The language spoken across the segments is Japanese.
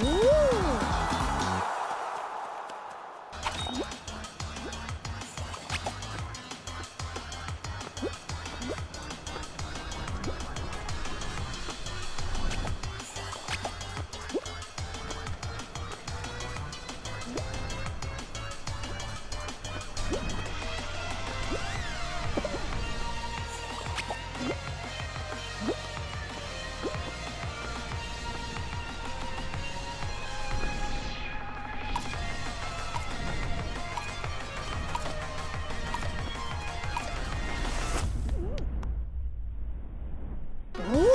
Ooh.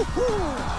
Woohoo!